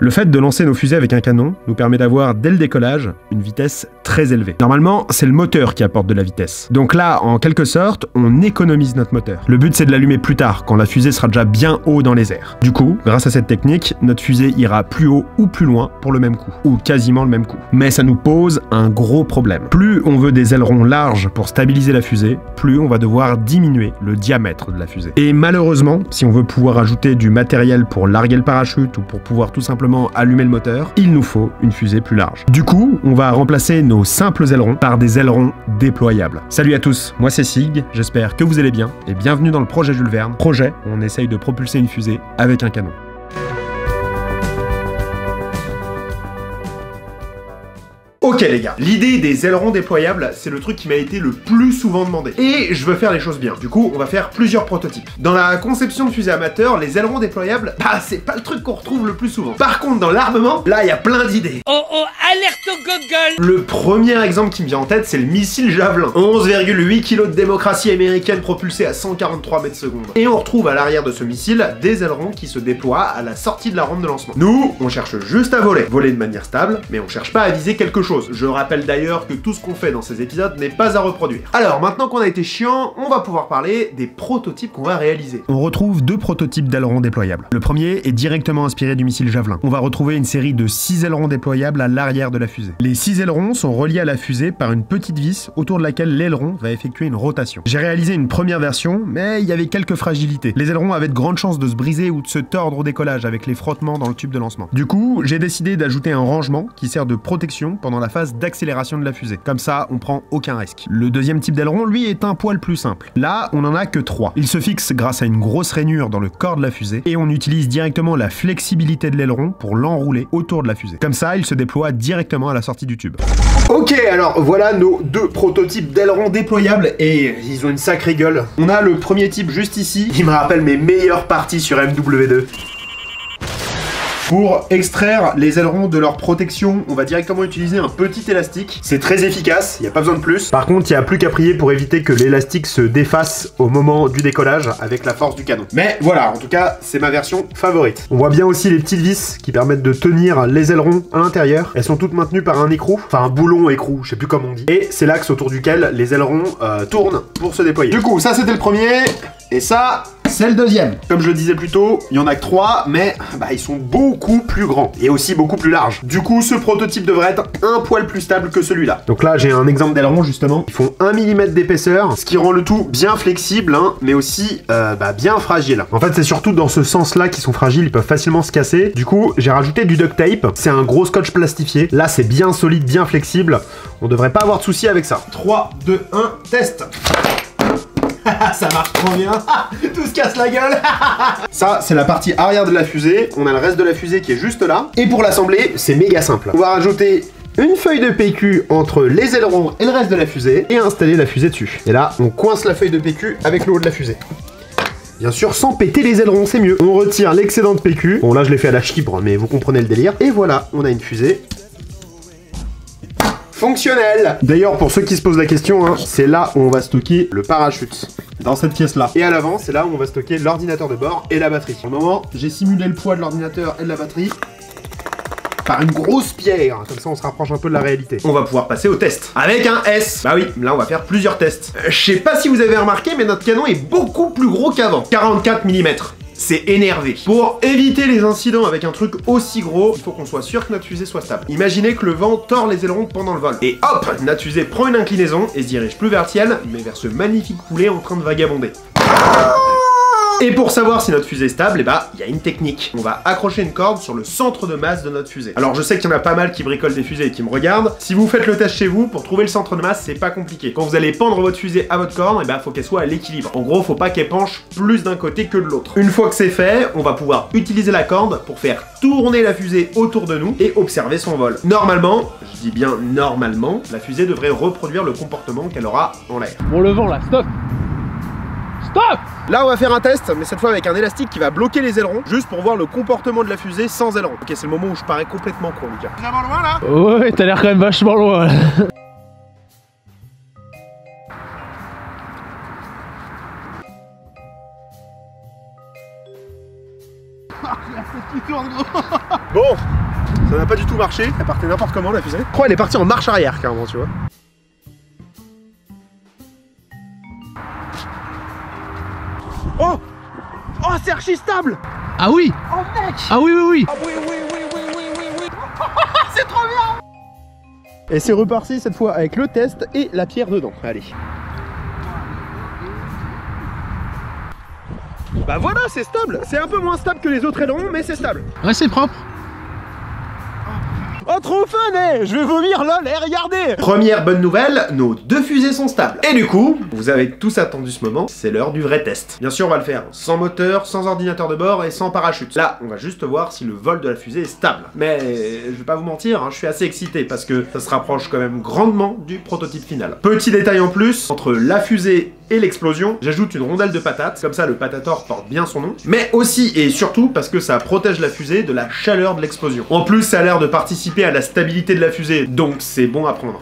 Le fait de lancer nos fusées avec un canon nous permet d'avoir, dès le décollage, une vitesse très élevée. Normalement, c'est le moteur qui apporte de la vitesse. Donc là, en quelque sorte, on économise notre moteur. Le but, c'est de l'allumer plus tard, quand la fusée sera déjà bien haut dans les airs. Du coup, grâce à cette technique, notre fusée ira plus haut ou plus loin pour le même coup, ou quasiment le même coup. Mais ça nous pose un gros problème. Plus on veut des ailerons larges pour stabiliser la fusée, plus on va devoir diminuer le diamètre de la fusée. Et malheureusement, si on veut pouvoir ajouter du matériel pour larguer le parachute ou pour pouvoir tout simplement allumer le moteur, il nous faut une fusée plus large. Du coup, on va remplacer nos simples ailerons par des ailerons déployables. Salut à tous, moi c'est Sig, j'espère que vous allez bien et bienvenue dans le projet Jules Verne, projet on essaye de propulser une fusée avec un canon. Ok les gars, l'idée des ailerons déployables, c'est le truc qui m'a été le plus souvent demandé. Et je veux faire les choses bien. Du coup, on va faire plusieurs prototypes. Dans la conception de fusée amateur, les ailerons déployables, bah c'est pas le truc qu'on retrouve le plus souvent. Par contre, dans l'armement, là il y a plein d'idées. Oh oh, alerte au Google Le premier exemple qui me vient en tête, c'est le missile Javelin. 11,8 kg de démocratie américaine propulsée à 143 mètres secondes. Et on retrouve à l'arrière de ce missile des ailerons qui se déploient à la sortie de la rampe de lancement. Nous, on cherche juste à voler. Voler de manière stable, mais on cherche pas à viser quelque chose je rappelle d'ailleurs que tout ce qu'on fait dans ces épisodes n'est pas à reproduire. Alors, maintenant qu'on a été chiant, on va pouvoir parler des prototypes qu'on va réaliser. On retrouve deux prototypes d'ailerons déployables. Le premier est directement inspiré du missile Javelin. On va retrouver une série de 6 ailerons déployables à l'arrière de la fusée. Les 6 ailerons sont reliés à la fusée par une petite vis autour de laquelle l'aileron va effectuer une rotation. J'ai réalisé une première version, mais il y avait quelques fragilités. Les ailerons avaient de grandes chances de se briser ou de se tordre au décollage avec les frottements dans le tube de lancement. Du coup, j'ai décidé d'ajouter un rangement qui sert de protection pendant la phase d'accélération de la fusée. Comme ça, on prend aucun risque. Le deuxième type d'aileron, lui, est un poil plus simple. Là, on en a que trois. Il se fixe grâce à une grosse rainure dans le corps de la fusée et on utilise directement la flexibilité de l'aileron pour l'enrouler autour de la fusée. Comme ça, il se déploie directement à la sortie du tube. Ok, alors voilà nos deux prototypes d'ailerons déployables et ils ont une sacrée gueule. On a le premier type juste ici, il me rappelle mes meilleures parties sur MW2. Pour extraire les ailerons de leur protection, on va directement utiliser un petit élastique. C'est très efficace, il n'y a pas besoin de plus. Par contre, il n'y a plus qu'à prier pour éviter que l'élastique se défasse au moment du décollage avec la force du canon. Mais voilà, en tout cas, c'est ma version favorite. On voit bien aussi les petites vis qui permettent de tenir les ailerons à l'intérieur. Elles sont toutes maintenues par un écrou, enfin un boulon écrou, je sais plus comment on dit. Et c'est l'axe autour duquel les ailerons euh, tournent pour se déployer. Du coup, ça c'était le premier, et ça, c'est le deuxième. Comme je le disais plus tôt, il y en a que trois, mais bah, ils sont beaucoup plus grands et aussi beaucoup plus larges. Du coup, ce prototype devrait être un poil plus stable que celui-là. Donc là, j'ai un exemple d'aileron justement. Ils font 1 mm d'épaisseur, ce qui rend le tout bien flexible, hein, mais aussi euh, bah, bien fragile. En fait, c'est surtout dans ce sens-là qu'ils sont fragiles, ils peuvent facilement se casser. Du coup, j'ai rajouté du duct tape. C'est un gros scotch plastifié. Là, c'est bien solide, bien flexible. On devrait pas avoir de soucis avec ça. 3, 2, 1, test ça marche trop bien Tout se casse la gueule Ça, c'est la partie arrière de la fusée. On a le reste de la fusée qui est juste là. Et pour l'assembler, c'est méga simple. On va rajouter une feuille de PQ entre les ailerons et le reste de la fusée et installer la fusée dessus. Et là, on coince la feuille de PQ avec le haut de la fusée. Bien sûr, sans péter les ailerons, c'est mieux. On retire l'excédent de PQ. Bon, là, je l'ai fait à la chibre, mais vous comprenez le délire. Et voilà, on a une fusée fonctionnel. D'ailleurs, pour ceux qui se posent la question, hein, c'est là où on va stocker le parachute. Dans cette pièce-là. Et à l'avant, c'est là où on va stocker l'ordinateur de bord et la batterie. Pour le moment, j'ai simulé le poids de l'ordinateur et de la batterie par une grosse pierre. Comme ça, on se rapproche un peu de la réalité. On va pouvoir passer au test. Avec un S. Bah oui, là, on va faire plusieurs tests. Euh, je sais pas si vous avez remarqué, mais notre canon est beaucoup plus gros qu'avant. 44 mm c'est énervé. Pour éviter les incidents avec un truc aussi gros, il faut qu'on soit sûr que notre fusée soit stable. Imaginez que le vent tord les ailerons pendant le vol. Et hop, notre fusée prend une inclinaison et se dirige plus vers le ciel, mais vers ce magnifique poulet en train de vagabonder. Et pour savoir si notre fusée est stable, eh bah, il y a une technique. On va accrocher une corde sur le centre de masse de notre fusée. Alors je sais qu'il y en a pas mal qui bricolent des fusées et qui me regardent. Si vous faites le test chez vous, pour trouver le centre de masse, c'est pas compliqué. Quand vous allez pendre votre fusée à votre corde, eh bah, faut qu'elle soit à l'équilibre. En gros, faut pas qu'elle penche plus d'un côté que de l'autre. Une fois que c'est fait, on va pouvoir utiliser la corde pour faire tourner la fusée autour de nous et observer son vol. Normalement, je dis bien normalement, la fusée devrait reproduire le comportement qu'elle aura en l'air. Bon le vent là, Stop Là, on va faire un test, mais cette fois avec un élastique qui va bloquer les ailerons, juste pour voir le comportement de la fusée sans ailerons. Ok, c'est le moment où je parais complètement con, Lucas. Vraiment loin là Ouais, t'as l'air quand même vachement loin là. Bon, ça n'a pas du tout marché, elle partait n'importe comment la fusée. Je crois elle est partie en marche arrière carrément, tu vois. Stable Ah oui Oh mec Ah oui, oui, oui Ah oui, oui, oui, oui, oui, oui, oui C'est trop bien Et c'est reparti cette fois avec le test et la pierre dedans. Allez. Bah voilà, c'est stable C'est un peu moins stable que les autres ailerons, mais c'est stable. Ouais, c'est propre. Oh trop fun eh Je vais vomir lol, eh regardez Première bonne nouvelle, nos deux fusées sont stables. Et du coup, vous avez tous attendu ce moment, c'est l'heure du vrai test. Bien sûr on va le faire sans moteur, sans ordinateur de bord et sans parachute. Là, on va juste voir si le vol de la fusée est stable. Mais je vais pas vous mentir, hein, je suis assez excité parce que ça se rapproche quand même grandement du prototype final. Petit détail en plus, entre la fusée et l'explosion, j'ajoute une rondelle de patate, comme ça le patator porte bien son nom, mais aussi et surtout parce que ça protège la fusée de la chaleur de l'explosion. En plus, ça a l'air de participer à la stabilité de la fusée, donc c'est bon à prendre.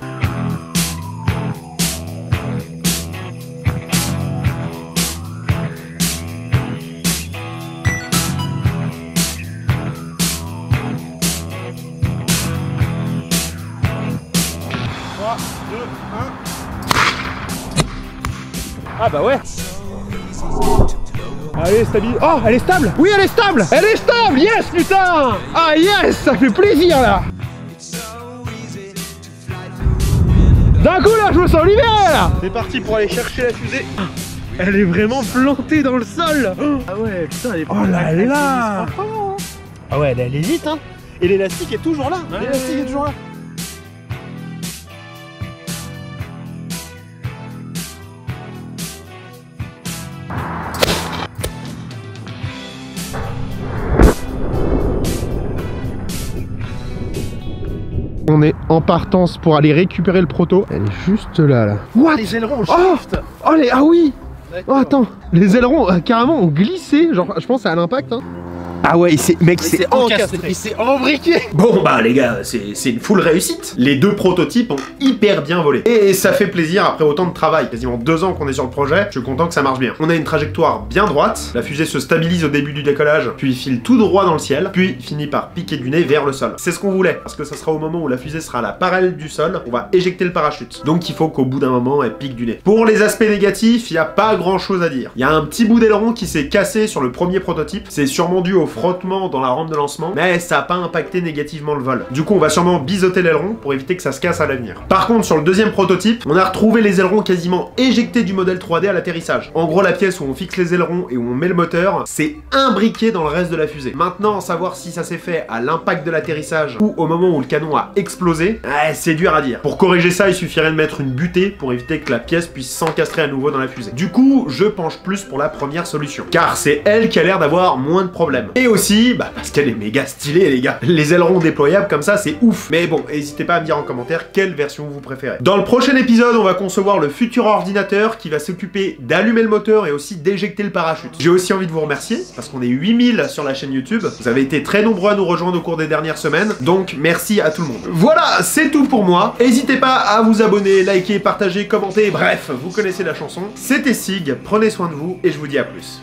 Ah bah ouais. Allez, stabilise. Oh, elle est stable. Oui, elle est stable. Elle est stable. Yes, putain. Ah yes. Ça fait plaisir, là. D'un coup, là, je me sens libéré, là C'est parti pour aller chercher la fusée. Elle est vraiment plantée dans le sol. Ah ouais, putain, elle est... Oh là là. Ah ouais, elle, elle est vite, hein. Et l'élastique est toujours là. L'élastique est toujours là On est en partance pour aller récupérer le proto. Elle est juste là, là. What? Les ailerons, Oh, oh les... Ah oui Oh attends, les ailerons euh, carrément ont glissé, genre je pense à l'impact. Hein. Ah ouais, il s'est, mec, il s'est encastré. Il s'est embriqué Bon bah les gars, c'est une full réussite. Les deux prototypes ont hyper bien volé. Et ça fait plaisir après autant de travail. Quasiment deux ans qu'on est sur le projet, je suis content que ça marche bien. On a une trajectoire bien droite, la fusée se stabilise au début du décollage, puis file tout droit dans le ciel, puis finit par piquer du nez vers le sol. C'est ce qu'on voulait, parce que ça sera au moment où la fusée sera à la parallèle du sol, on va éjecter le parachute. Donc il faut qu'au bout d'un moment, elle pique du nez. Pour les aspects négatifs, il n'y a pas grand chose à dire. Il y a un petit bout d'aileron qui s'est cassé sur le premier prototype, c'est sûrement dû au frottement dans la rampe de lancement, mais ça n'a pas impacté négativement le vol. Du coup, on va sûrement biseauter l'aileron pour éviter que ça se casse à l'avenir. Par contre, sur le deuxième prototype, on a retrouvé les ailerons quasiment éjectés du modèle 3D à l'atterrissage. En gros, la pièce où on fixe les ailerons et où on met le moteur, c'est imbriqué dans le reste de la fusée. Maintenant, savoir si ça s'est fait à l'impact de l'atterrissage ou au moment où le canon a explosé, ouais, c'est dur à dire. Pour corriger ça, il suffirait de mettre une butée pour éviter que la pièce puisse s'encastrer à nouveau dans la fusée. Du coup, je penche plus pour la première solution, car c'est elle qui a l'air d'avoir moins de problèmes. Et aussi, bah parce qu'elle est méga stylée les gars. Les ailerons déployables comme ça, c'est ouf. Mais bon, n'hésitez pas à me dire en commentaire quelle version vous préférez. Dans le prochain épisode, on va concevoir le futur ordinateur qui va s'occuper d'allumer le moteur et aussi d'éjecter le parachute. J'ai aussi envie de vous remercier parce qu'on est 8000 sur la chaîne YouTube. Vous avez été très nombreux à nous rejoindre au cours des dernières semaines. Donc merci à tout le monde. Voilà, c'est tout pour moi. N'hésitez pas à vous abonner, liker, partager, commenter. Bref, vous connaissez la chanson. C'était Sig, prenez soin de vous et je vous dis à plus.